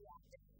Yeah.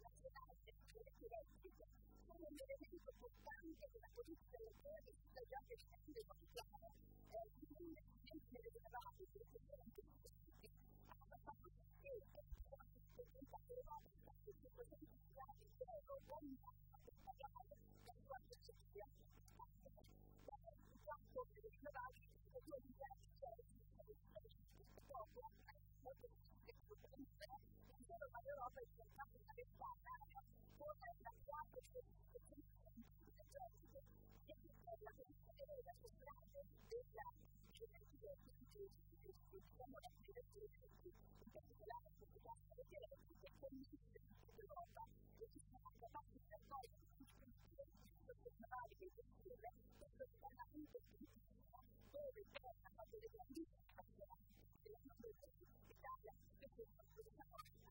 我们的这个白老板身上，他的广大的国内的花不是很多，这些也是各个人之间的互相的支持，是一个凝聚力，是一个我们的凝聚力，是一个互相的互相的这个互相的支持，是老板，就是他们把这个高度的支持，就是我们的一些支持呢，就是我们的一些支持，所以说他们这个凝聚力。就是我们自己，大家就是我们自己的老师。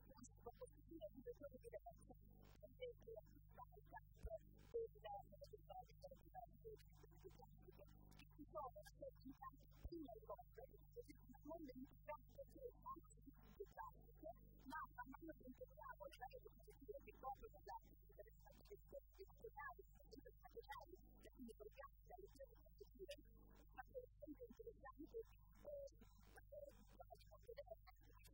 我不是今年就说，们的，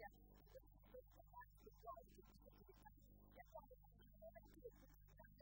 Yes.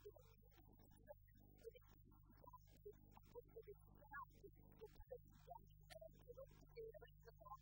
Thank you.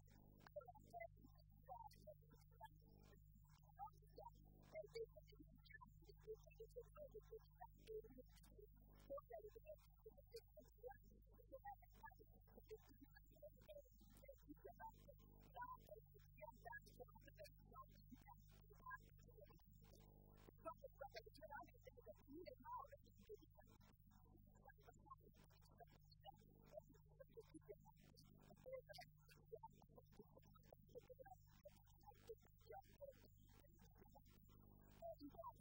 people.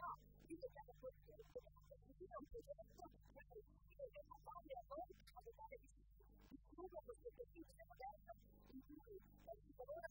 not. 一直在说这个事情，你想不觉得错？然后你一直在说方便，然后你还是在这里，你工作不是很辛苦，然后你然后你然后你怎么了